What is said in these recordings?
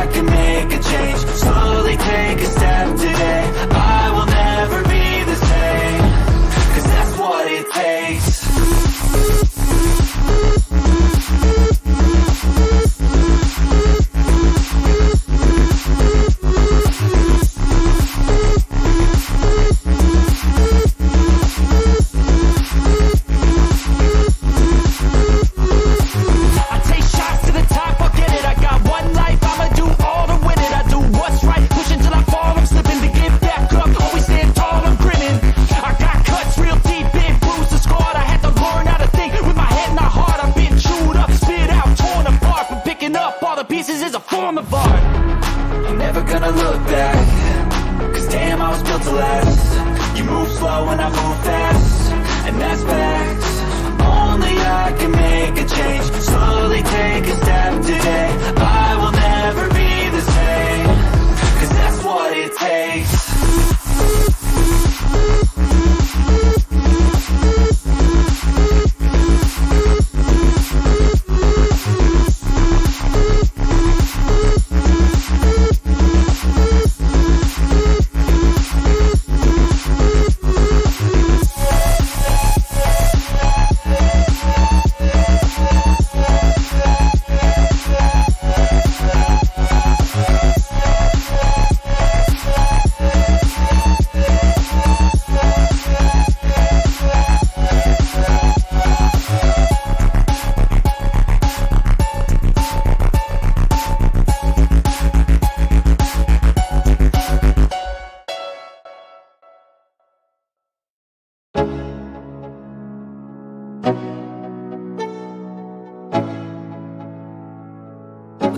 I can make a change. Slowly take a step You move slow and I move fast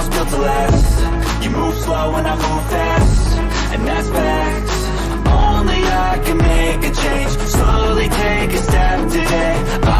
was built to last. You move slow and I move fast. And that's facts. Only I can make a change. Slowly take a step today. I